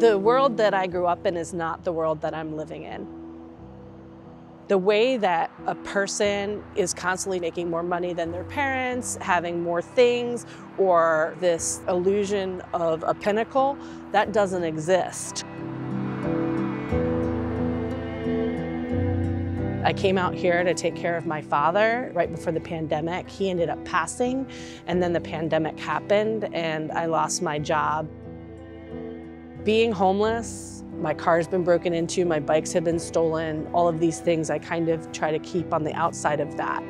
The world that I grew up in is not the world that I'm living in. The way that a person is constantly making more money than their parents, having more things, or this illusion of a pinnacle, that doesn't exist. I came out here to take care of my father right before the pandemic. He ended up passing, and then the pandemic happened, and I lost my job. Being homeless, my car's been broken into, my bikes have been stolen, all of these things I kind of try to keep on the outside of that.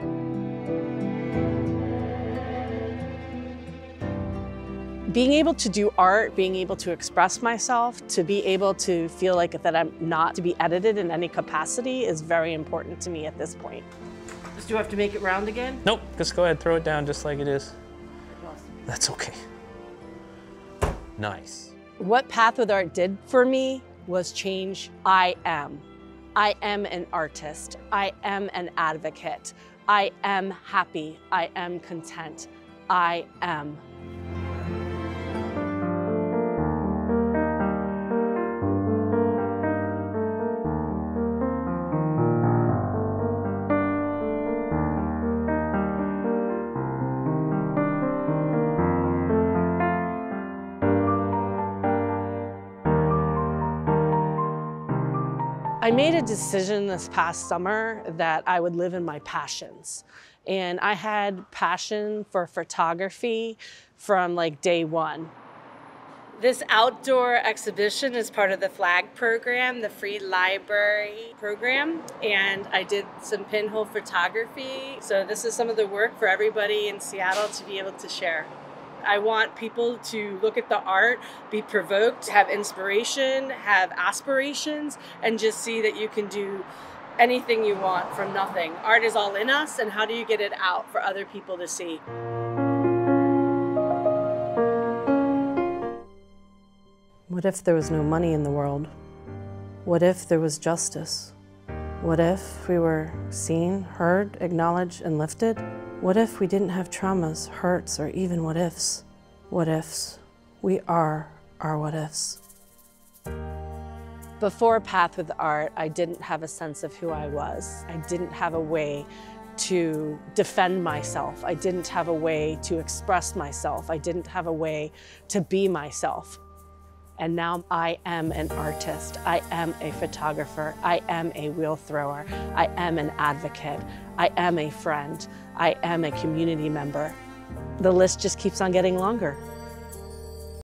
Being able to do art, being able to express myself, to be able to feel like that I'm not to be edited in any capacity is very important to me at this point. Just do I have to make it round again? Nope, just go ahead, throw it down just like it is. That's okay. Nice. What Path with Art did for me was change I am. I am an artist. I am an advocate. I am happy. I am content. I am. I made a decision this past summer that I would live in my passions. And I had passion for photography from like day one. This outdoor exhibition is part of the FLAG program, the Free Library program, and I did some pinhole photography. So this is some of the work for everybody in Seattle to be able to share. I want people to look at the art, be provoked, have inspiration, have aspirations, and just see that you can do anything you want from nothing. Art is all in us, and how do you get it out for other people to see? What if there was no money in the world? What if there was justice? What if we were seen, heard, acknowledged, and lifted? What if we didn't have traumas, hurts, or even what ifs? What ifs? We are our what ifs. Before Path with Art, I didn't have a sense of who I was. I didn't have a way to defend myself. I didn't have a way to express myself. I didn't have a way to be myself. And now I am an artist. I am a photographer. I am a wheel thrower. I am an advocate. I am a friend. I am a community member. The list just keeps on getting longer.